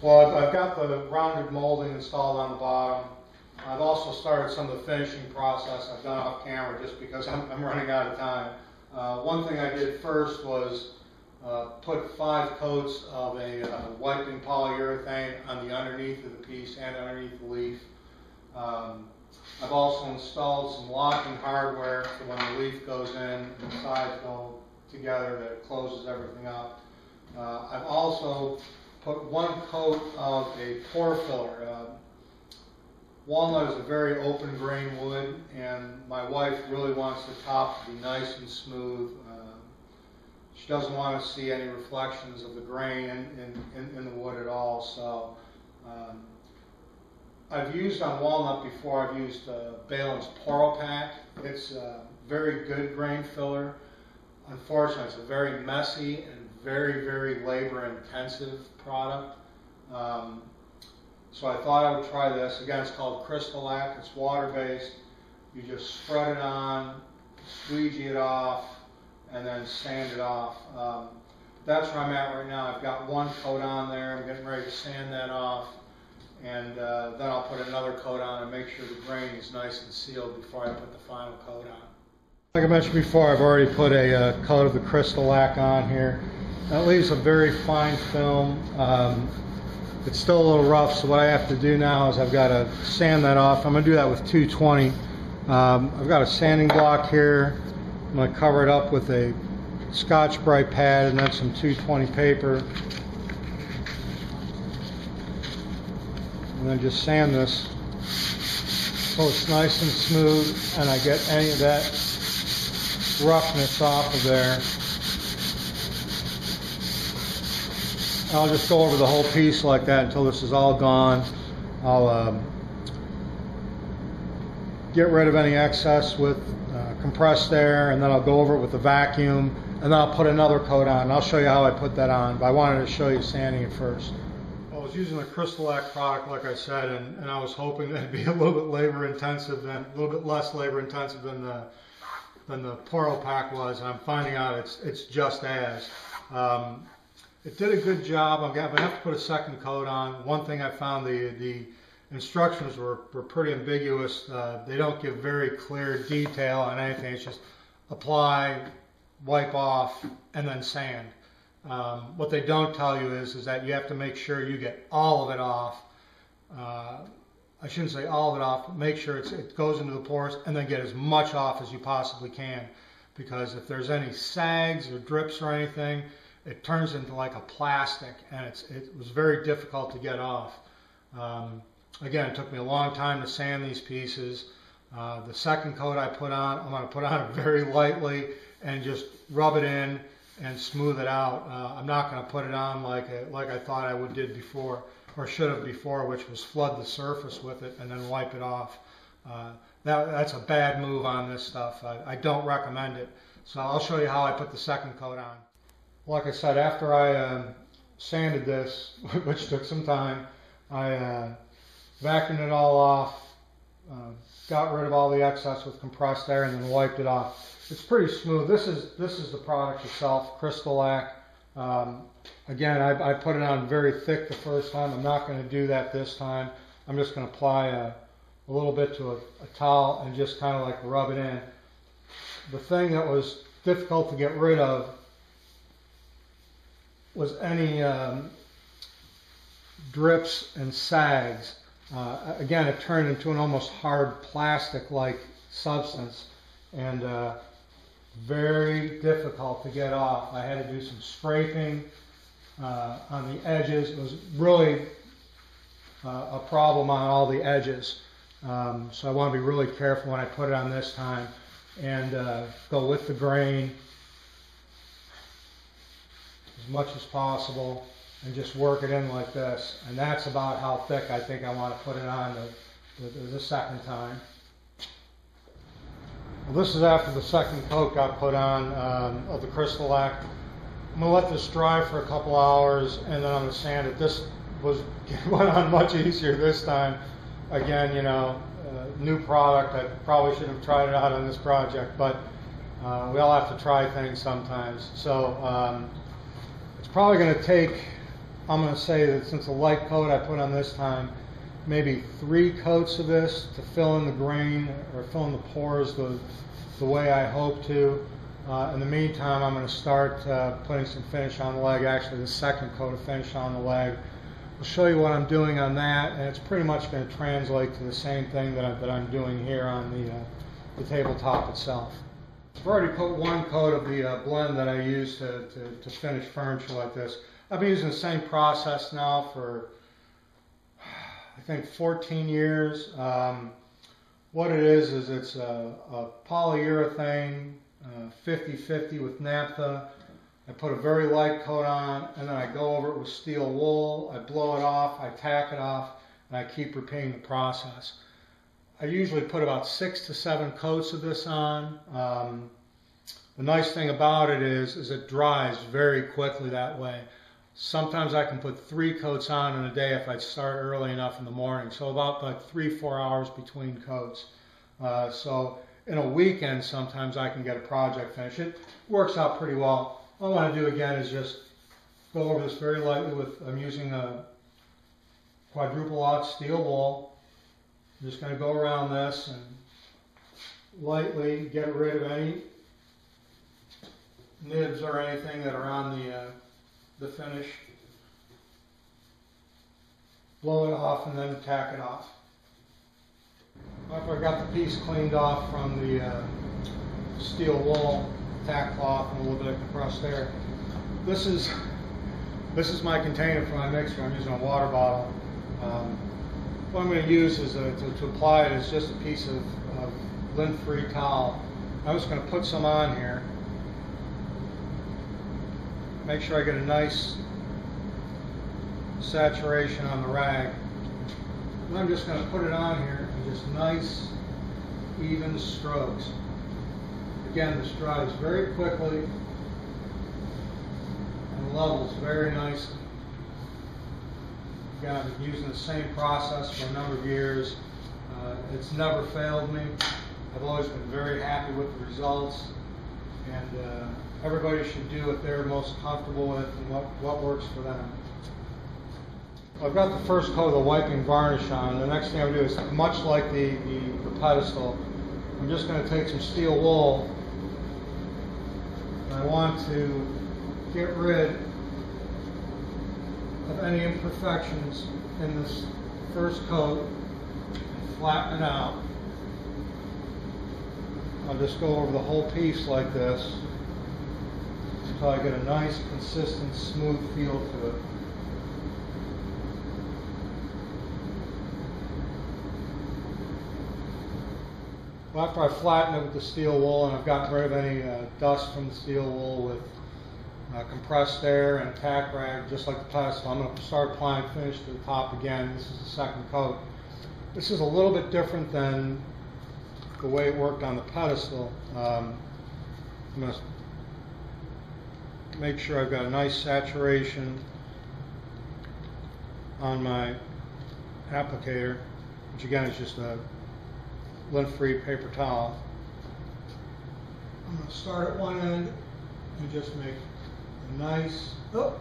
Well, I've- got the rounded molding installed on the bottom. I've also started some of the finishing process. I've done off camera just because I'm, I'm running out of time. Uh, one thing I did first was, uh, put five coats of a uh, wiping polyurethane on the underneath of the piece and underneath the leaf. Um, I've also installed some locking hardware for when the leaf goes in and the sides go together that it closes everything up. Uh, I've also put one coat of a pore filler. Uh, Walnut is a very open grain wood, and my wife really wants the top to be nice and smooth. Uh, She doesn't want to see any reflections of the grain in, in- in, the wood at all, so. um, I've used on walnut before, I've used uh, Behlen's Pore-O-Pac. It's a very good grain filler. Unfortunately, it's a very messy and very, very labor-intensive product. Um, so I thought I would try this. Again, it's called Crystalac. It's water-based. You just spread it on, squeegee it off, and then sand it off. Um, that's where I'm at right now. I've got one coat on there. I'm getting ready to sand that off. And uh, then I'll put another coat on and make sure the grain is nice and sealed before I put the final coat on. Like I mentioned before, I've already put a uh, coat of the Crystalac on here. That leaves a very fine film. Um, it's still a little rough, so what I have to do now is I've got to sand that off. I'm going to do that with 220. Um, I've got a sanding block here. I'm going to cover it up with a Scotch Brite pad and then some 220 paper. And then just sand this so it's nice and smooth and I get any of that roughness off of there. I'll just go over the whole piece like that until this is all gone. I'll um, get rid of any excess with uh, compressed air and then I'll go over it with the vacuum and then I'll put another coat on. I'll show you how I put that on, but I wanted to show you sanding it first. I was using the Crystalac product, like I said, and, and I was hoping that it'd be a little bit labor intensive and a little bit less labor intensive than the than the Pore-O-Pac was. And I'm finding out it's it's just as. Um, it did a good job. I'm gonna have to put a second coat on. One thing I found the the instructions were, were pretty ambiguous. Uh, they don't give very clear detail on anything. It's just apply, wipe off, and then sand. Um, what they don't tell you is, is that you have to make sure you get all of it off. Uh, I shouldn't say all of it off, but make sure it goes into the pores and then get as much off as you possibly can. Because if there's any sags or drips or anything, it turns into like a plastic and it's, it was very difficult to get off. Um, again, it took me a long time to sand these pieces. Uh, the second coat I put on, I'm going to put on it very lightly and just rub it in and smooth it out. Uh, I'm not going to put it on like a, like I thought I would did before or should have before, which was flood the surface with it and then wipe it off. Uh, that, that's a bad move on this stuff. I, I, don't recommend it. So I'll show you how I put the second coat on. Like I said, after I uh, sanded this, which took some time, I uh, vacuumed it all off, uh, got rid of all the excess with compressed air, and then wiped it off. It's pretty smooth. This is this is the product itself, Crystalac. Um, again, I, I, put it on very thick the first time. I'm not going to do that this time. I'm just going to apply a, a little bit to a, a towel and just kind of like rub it in. The thing that was difficult to get rid of was any um, drips and sags. Uh, again, it turned into an almost hard plastic-like substance. And uh, very difficult to get off. I had to do some scraping uh, on the edges. It was really uh, a problem on all the edges. Um, so I want to be really careful when I put it on this time and uh, go with the grain as much as possible and just work it in like this. And that's about how thick I think I want to put it on the, the, the second time. Well, this is after the second coat got put on um, of the Crystalac. I'm gonna let this dry for a couple hours and then I'm gonna sand it. This was went on much easier this time. Again, you know, uh, new product. I probably should have tried it out on this project, but uh, we all have to try things sometimes. So um, it's probably going to take I'm going to say that since a light coat I put on this time, maybe three coats of this to fill in the grain or fill in the pores the, the way I hope to. Uh, in the meantime, I'm going to start uh, putting some finish on the leg, actually the second coat of finish on the leg. I'll show you what I'm doing on that, and it's pretty much going to translate to the same thing that, I, that I'm doing here on the, uh, the tabletop itself. I've already put one coat of the uh, blend that I use to, to, to finish furniture like this. I've been using the same process now for, I think, 14 years. Um, what it is, is it's a, a polyurethane 50-50 uh, with naphtha. I put a very light coat on, and then I go over it with steel wool. I blow it off, I tack it off, and I keep repeating the process. I usually put about six to seven coats of this on. Um, the nice thing about it is, is it dries very quickly that way. Sometimes I can put three coats on in a day if I start early enough in the morning. So about like three, four hours between coats. Uh, so in a weekend sometimes I can get a project finished. It works out pretty well. All I want to do again is just go over this very lightly with, I'm using a quadruple aught steel wool. I'm just going to go around this and lightly get rid of any nibs or anything that are on the, uh, the finish. Blow it off and then tack it off. After I got the piece cleaned off from the uh, steel wool tack cloth and a little bit of compressed air, this is this is my container for my mixer. I'm using a water bottle. Um, what I'm going to use is a, to, to, apply it is just a piece of, of lint-free towel. I'm just going to put some on here. Make sure I get a nice saturation on the rag. And I'm just going to put it on here and just nice, even strokes. Again, this dries very quickly and levels very nicely. Again, I've been using the same process for a number of years. Uh, it's never failed me. I've always been very happy with the results. And uh, everybody should do what they're most comfortable with and what, what works for them. I've got the first coat of the wiping varnish on. The next thing I'm going to do is, much like the, the, the pedestal, I'm just going to take some steel wool and I want to get rid of any imperfections in this first coat flatten it out. I'll just go over the whole piece like this until I get a nice, consistent, smooth feel to it. Well, after I flatten it with the steel wool and I've gotten rid of any uh, dust from the steel wool with uh, compressed air and tack rag, just like the pedestal, I'm going to start applying finish to the top again. This is the second coat. This is a little bit different than the way it worked on the pedestal. Um, I'm going to make sure I've got a nice saturation on my applicator, which again is just a lint-free paper towel. I'm going to start at one end and just make nice, oh,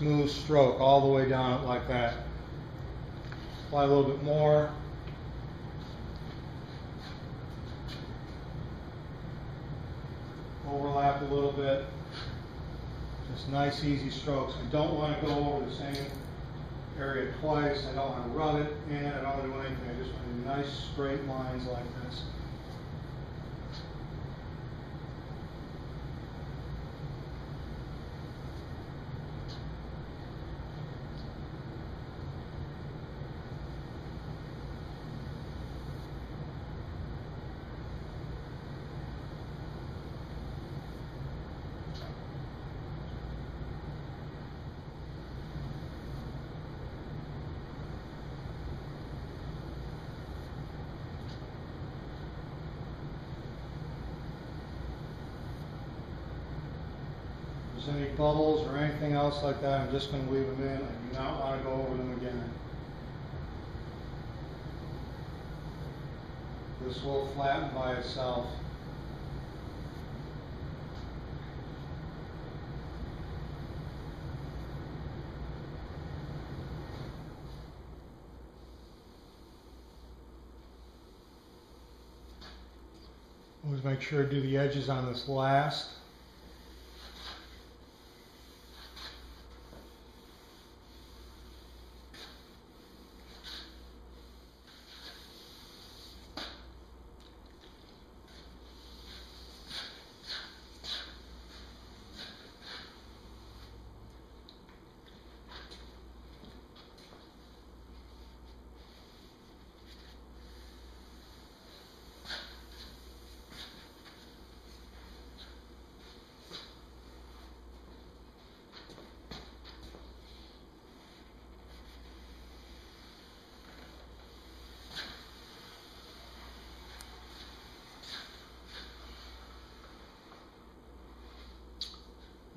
smooth stroke all the way down like that. Apply a little bit more. Overlap a little bit. Just nice, easy strokes. I don't want to go over the same area twice. I don't want to rub it in. I don't want to do anything. I just want to do nice straight lines like this. there's any bubbles or anything else like that, I'm just going to leave them in. I do not want to go over them again. This will flatten by itself. Always make sure to do the edges on this last.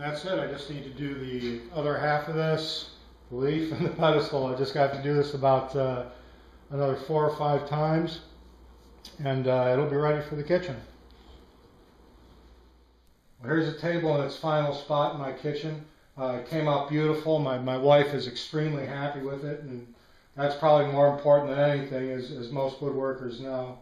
That's it. I just need to do the other half of this, leaf and the pedestal. I just got to do this about uh, another four or five times, and uh, it'll be ready for the kitchen. Well, here's the table in its final spot in my kitchen. Uh, it came out beautiful. My, my wife is extremely happy with it, and that's probably more important than anything, as, as most woodworkers know.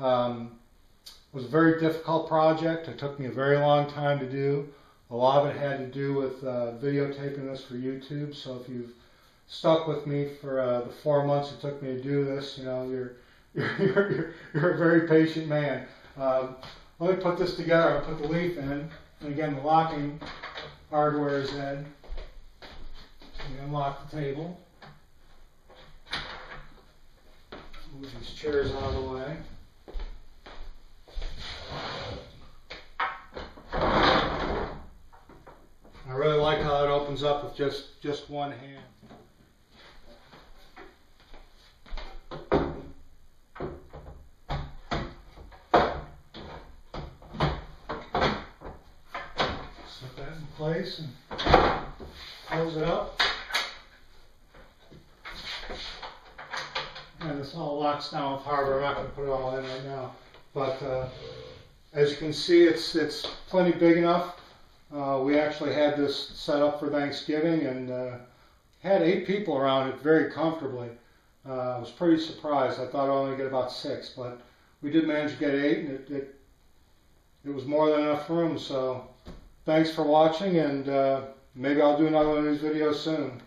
Um, it was a very difficult project. It took me a very long time to do. A lot of it had to do with uh, videotaping this for YouTube. So if you've stuck with me for uh, the four months it took me to do this, you know, you're you're you're, you're a very patient man. Um, let me put this together. I'll put the leaf in, and again the locking hardware is in. Unlock the table. Move these chairs out of the way. I really like how it up with just, just one hand. Set that in place and close it up. And this all locks down with hardware. I'm not going to put it all in right now. But uh, as you can see, it's, it's plenty big enough uh, we actually had this set up for Thanksgiving and uh, had eight people around it very comfortably. Uh, I was pretty surprised. I thought I'd only get about six, but we did manage to get eight, and it, it, it was more than enough room. So thanks for watching, and uh, maybe I'll do another one of these videos soon.